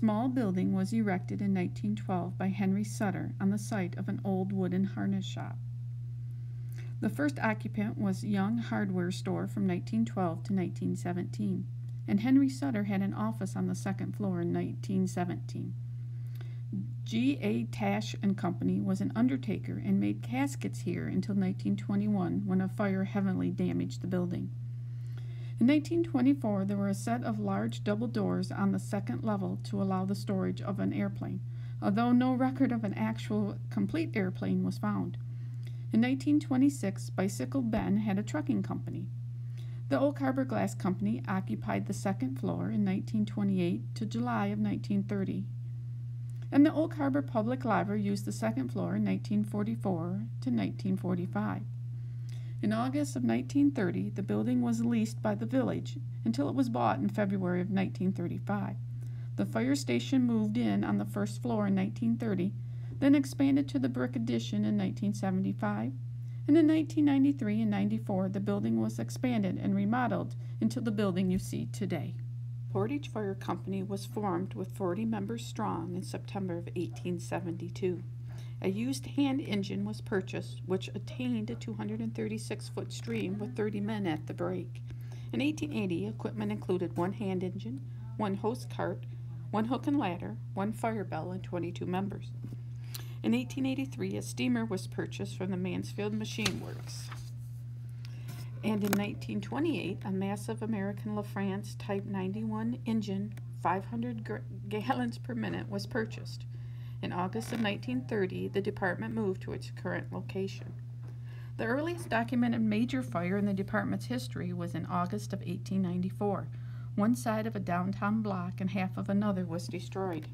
small building was erected in 1912 by Henry Sutter on the site of an old wooden harness shop. The first occupant was Young Hardware Store from 1912 to 1917, and Henry Sutter had an office on the second floor in 1917. G. A. Tash and Company was an undertaker and made caskets here until 1921 when a fire heavily damaged the building. In 1924, there were a set of large double doors on the second level to allow the storage of an airplane, although no record of an actual complete airplane was found. In 1926, Bicycle Ben had a trucking company. The Oak Harbor Glass Company occupied the second floor in 1928 to July of 1930, and the Oak Harbor Public Library used the second floor in 1944 to 1945. In August of 1930, the building was leased by the village until it was bought in February of 1935. The fire station moved in on the first floor in 1930, then expanded to the brick addition in 1975, and in 1993 and 94 the building was expanded and remodeled into the building you see today. Portage Fire Company was formed with 40 members strong in September of 1872. A used hand engine was purchased, which attained a 236 foot stream with 30 men at the brake. In 1880, equipment included one hand engine, one hose cart, one hook and ladder, one fire bell, and 22 members. In 1883, a steamer was purchased from the Mansfield Machine Works. And in 1928, a massive American LaFrance Type 91 engine, 500 gallons per minute, was purchased. In August of 1930, the department moved to its current location. The earliest documented major fire in the department's history was in August of 1894. One side of a downtown block and half of another was destroyed.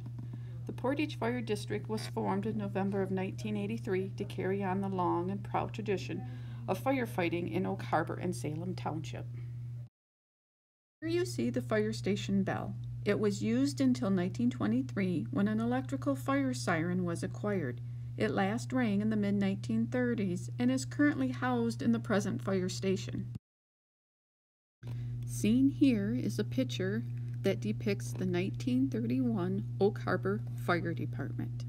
The Portage Fire District was formed in November of 1983 to carry on the long and proud tradition of firefighting in Oak Harbor and Salem Township. Here you see the fire station bell. It was used until 1923 when an electrical fire siren was acquired. It last rang in the mid 1930s and is currently housed in the present fire station. Seen here is a picture that depicts the 1931 Oak Harbor Fire Department.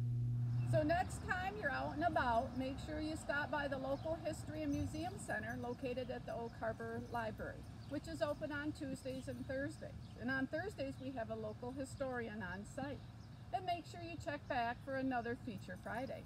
So next time you're out and about, make sure you stop by the local History and Museum Center located at the Oak Harbor Library, which is open on Tuesdays and Thursdays. And on Thursdays we have a local historian on site. And make sure you check back for another Feature Friday.